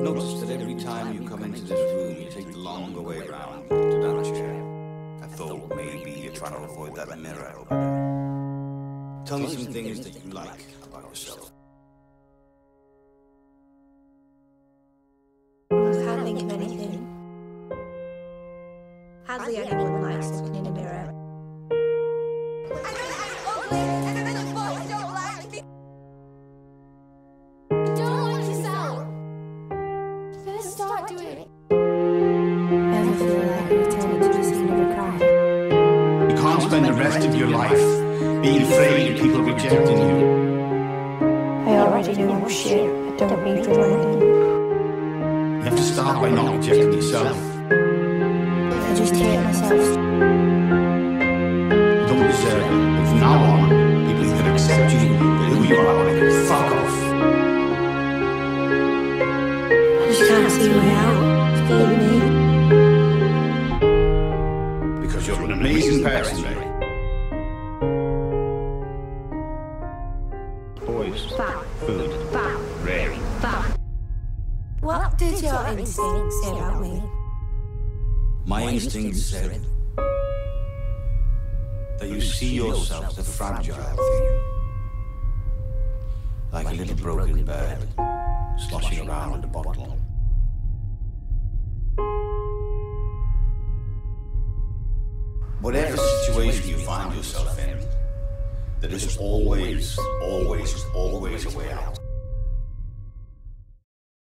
I've that every time you come into this room, you take the longer way round to that chair. I thought maybe you're trying to avoid that mirror over there. Tell me some things that you like about yourself. I can't think of anything. Hardly anyone likes looking in a mirror. Better start doing it. Ever feel like returning to just another cry? You can't spend the rest of your life being afraid of people rejecting you. I already know I'm shit. I don't need reminding. You have to start by not rejecting yourself. I just hate myself. You don't deserve it. I can't see a way out. It's killing me. Because you're an amazing person, Rae. Boys, Bam, food, bam, Rae. bam. What did your instinct say about me? My instinct said that you see yourself as a fragile thing. Like a little broken bird sloshing around a bottle. Whatever situation you find yourself in, there is always, always, always a way out.